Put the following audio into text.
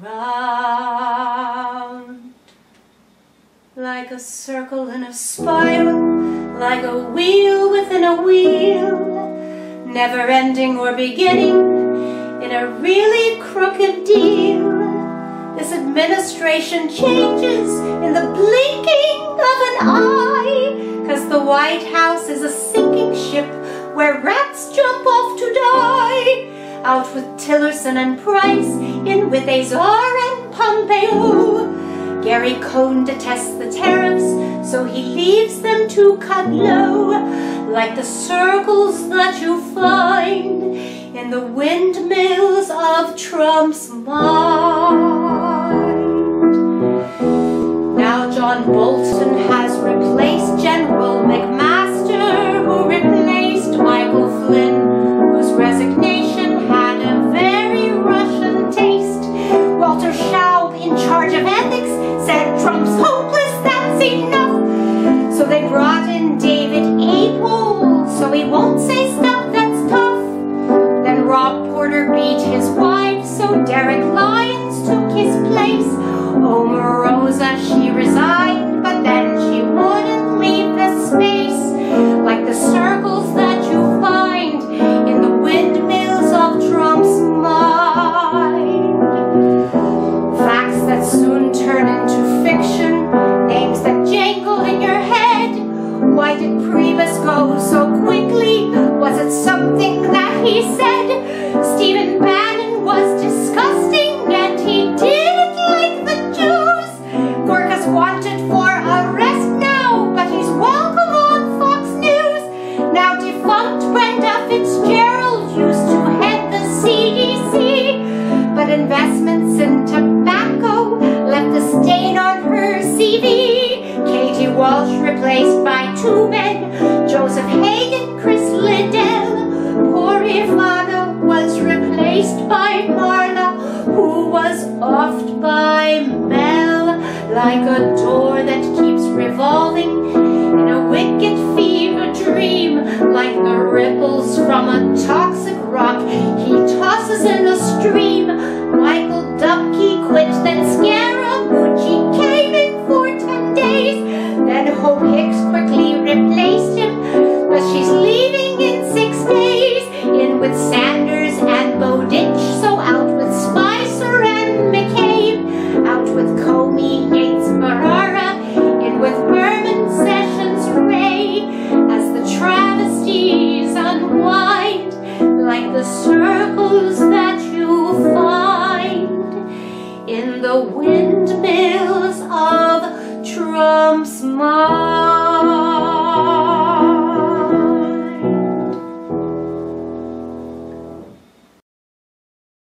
round like a circle in a spiral, like a wheel within a wheel, never ending or beginning in a really crooked deal. This administration changes in the blinking of an eye, cause the White House is a sinking ship where rats jump off. Out with Tillerson and Price, in with Azar and Pompeo. Gary Cohn detests the tariffs, so he leaves them to cut low, like the circles that you find in the windmills of Trump's mind. Now John Bolton has replaced General McMaster, who replaced said Trump's hopeless, that's enough. So they brought in David Apel, so he won't say stuff that's tough. Then Rob Porter beat his wife, so Derek Lyons took his place. Omarosa, she fiction, names that jangle in your head. Why did Priebus go so quickly? Was it something that he said? Stephen two Joseph Hagin, Chris Liddell. Poor Ivana was replaced by Marla, who was offed by Mel, like a door that smile.